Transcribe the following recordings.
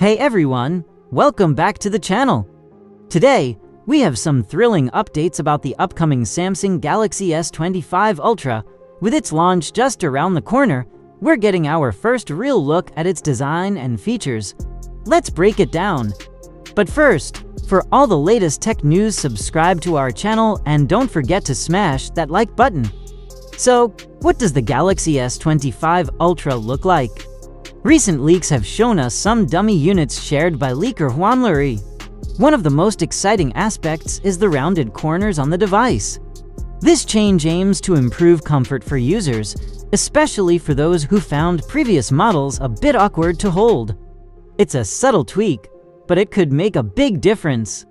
Hey everyone, welcome back to the channel. Today, we have some thrilling updates about the upcoming Samsung Galaxy S25 Ultra. With its launch just around the corner, we're getting our first real look at its design and features. Let's break it down. But first, for all the latest tech news, subscribe to our channel and don't forget to smash that like button. So, what does the Galaxy S25 Ultra look like? Recent leaks have shown us some dummy units shared by leaker Huanluori. One of the most exciting aspects is the rounded corners on the device. This change aims to improve comfort for users, especially for those who found previous models a bit awkward to hold. It's a subtle tweak, but it could make a big difference.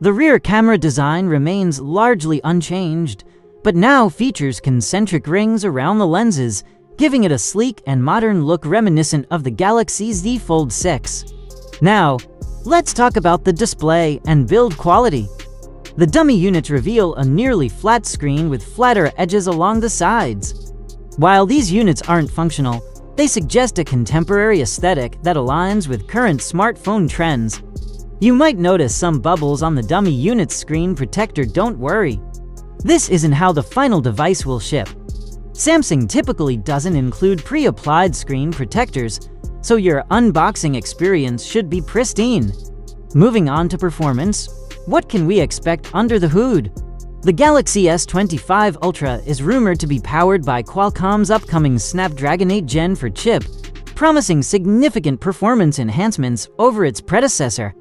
The rear camera design remains largely unchanged, but now features concentric rings around the lenses, giving it a sleek and modern look reminiscent of the Galaxy Z Fold 6. Now, let's talk about the display and build quality. The dummy units reveal a nearly flat screen with flatter edges along the sides. While these units aren't functional, they suggest a contemporary aesthetic that aligns with current smartphone trends. You might notice some bubbles on the dummy unit's screen protector don't worry. This isn't how the final device will ship. Samsung typically doesn't include pre-applied screen protectors, so your unboxing experience should be pristine. Moving on to performance, what can we expect under the hood? The Galaxy S25 Ultra is rumored to be powered by Qualcomm's upcoming Snapdragon 8 Gen 4 chip, promising significant performance enhancements over its predecessor.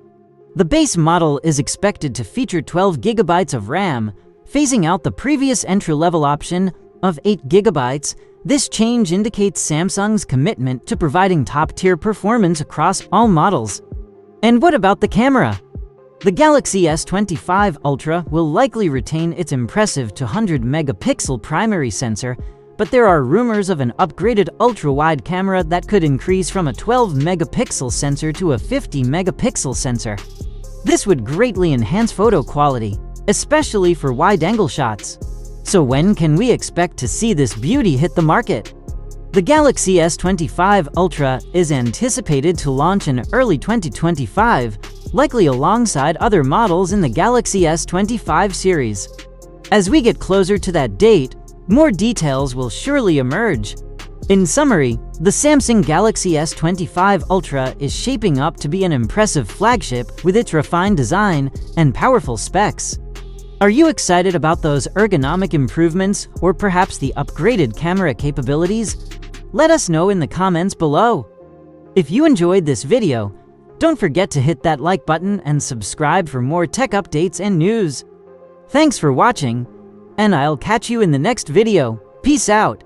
The base model is expected to feature 12 gigabytes of RAM, phasing out the previous entry-level option of 8 gigabytes. This change indicates Samsung's commitment to providing top-tier performance across all models. And what about the camera? The Galaxy S25 Ultra will likely retain its impressive 200-megapixel primary sensor, but there are rumors of an upgraded ultra-wide camera that could increase from a 12-megapixel sensor to a 50-megapixel sensor. This would greatly enhance photo quality, especially for wide-angle shots. So when can we expect to see this beauty hit the market? The Galaxy S25 Ultra is anticipated to launch in early 2025, likely alongside other models in the Galaxy S25 series. As we get closer to that date, more details will surely emerge. In summary, the Samsung Galaxy S25 Ultra is shaping up to be an impressive flagship with its refined design and powerful specs. Are you excited about those ergonomic improvements or perhaps the upgraded camera capabilities? Let us know in the comments below. If you enjoyed this video, don't forget to hit that like button and subscribe for more tech updates and news. Thanks for watching, and I'll catch you in the next video. Peace out.